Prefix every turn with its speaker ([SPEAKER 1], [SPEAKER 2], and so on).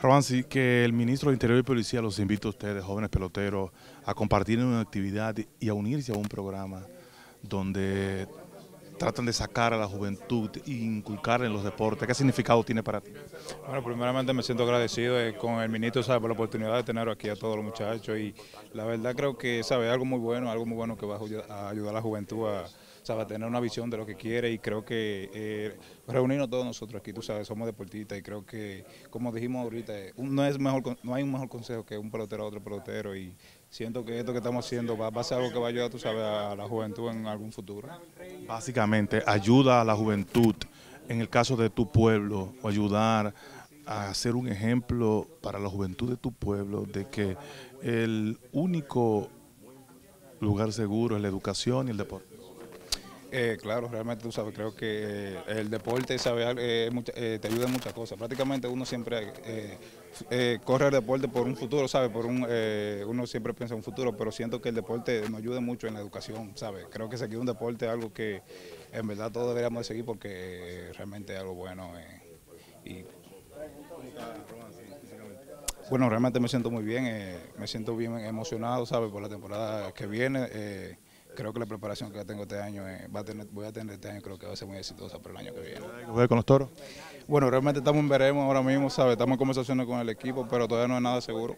[SPEAKER 1] Robansi, que el ministro de Interior y Policía los invita a ustedes, jóvenes peloteros, a compartir una actividad y a unirse a un programa donde tratan de sacar a la juventud e inculcar en los deportes. ¿Qué significado tiene para ti?
[SPEAKER 2] Bueno, primeramente me siento agradecido eh, con el ministro ¿sabe? por la oportunidad de tener aquí a todos los muchachos y la verdad creo que sabe algo muy bueno, algo muy bueno que va a ayudar a la juventud a tener una visión de lo que quiere y creo que eh, reunirnos todos nosotros aquí, tú sabes, somos deportistas y creo que, como dijimos ahorita, no, es mejor, no hay un mejor consejo que un pelotero a otro pelotero y siento que esto que estamos haciendo va, a ser algo que va a ayudar, a la juventud en algún futuro.
[SPEAKER 1] Básicamente, ayuda a la juventud, en el caso de tu pueblo, o ayudar a ser un ejemplo para la juventud de tu pueblo de que el único lugar seguro es la educación y el deporte.
[SPEAKER 2] Eh, claro, realmente tú sabes, creo que eh, el deporte sabe, eh, te ayuda en muchas cosas. Prácticamente uno siempre corre el deporte por un futuro, ¿sabes? Por un, uno siempre piensa en un futuro, pero siento que el deporte nos ayuda mucho en la educación, ¿sabes? Creo que seguir un deporte es algo que en verdad todos deberíamos de seguir porque realmente es algo bueno. bueno, realmente me siento muy bien, me siento bien emocionado, ¿sabes? Por la temporada que viene creo que la preparación que tengo este año eh, va a tener, voy a tener este año, creo que va a ser muy exitosa para el año que viene.
[SPEAKER 1] ¿Voy con los toros?
[SPEAKER 2] Bueno, realmente estamos en veremos ahora mismo, ¿sabes? Estamos en conversaciones con el equipo, pero todavía no es nada seguro.